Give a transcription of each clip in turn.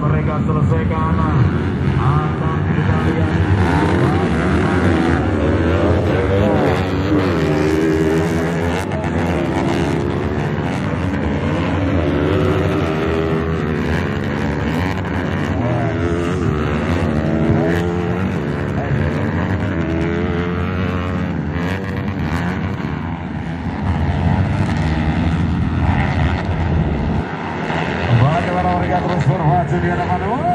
mereka mereka selesaikan. Juliana Valor.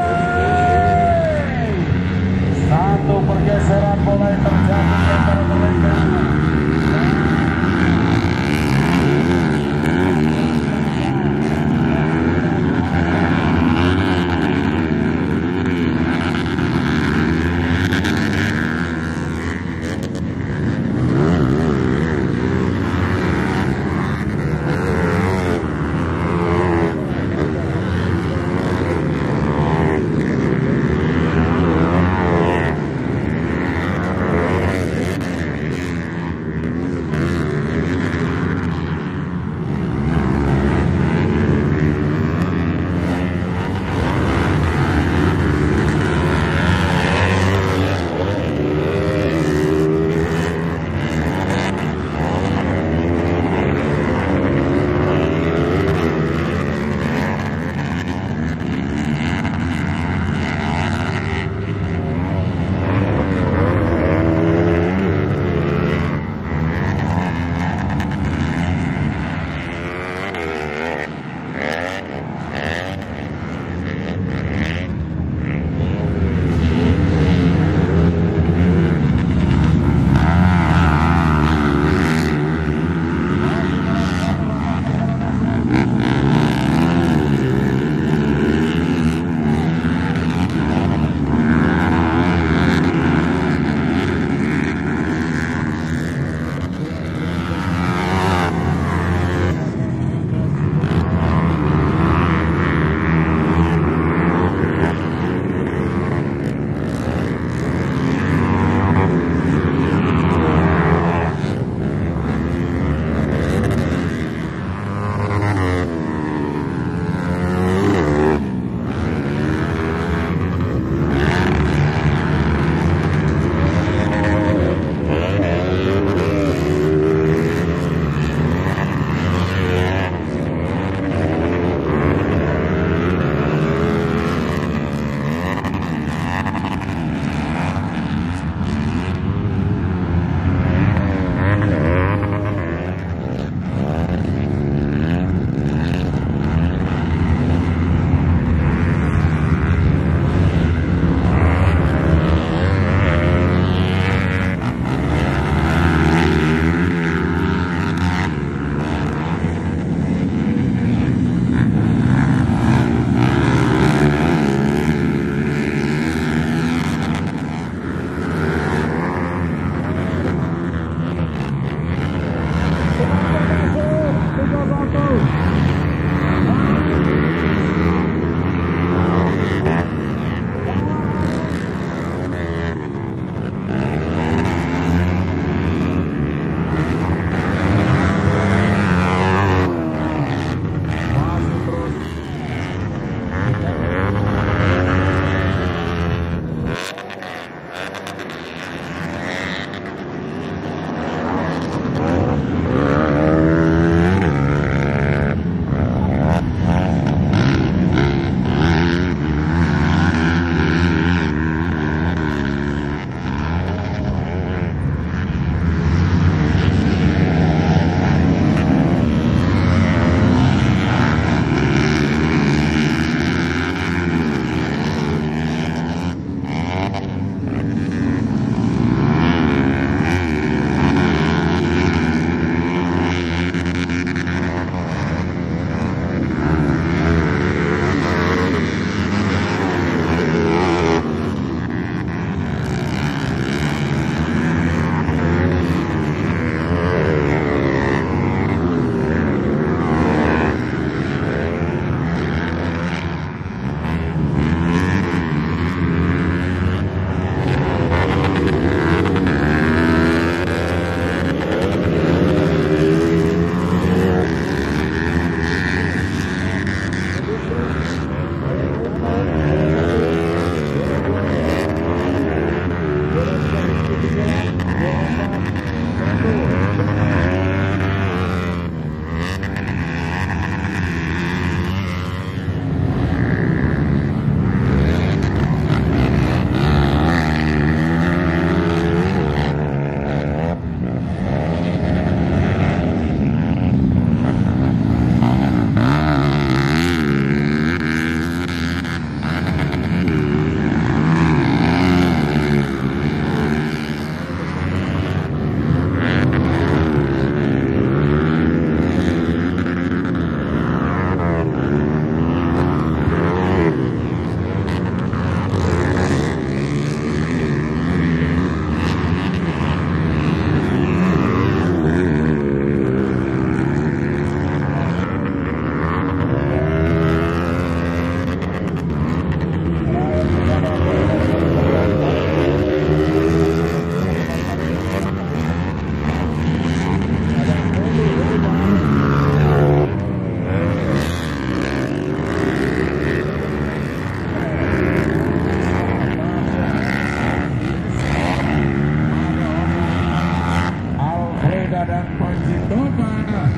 Chegará pode tomar.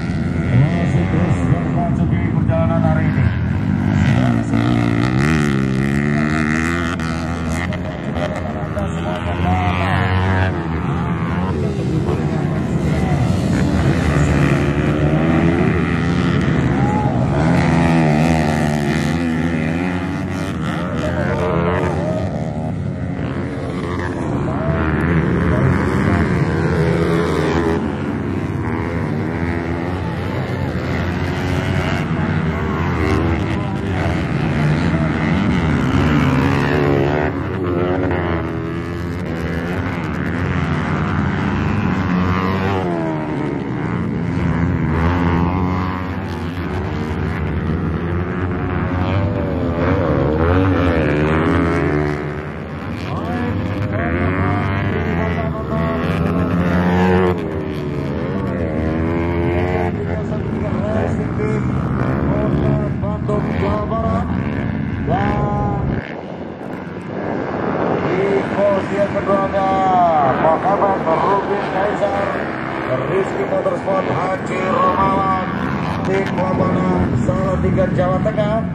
Nosso Deus, Motorsport Haji Romawan tim Pelabuhan Salatiga Jawa Tengah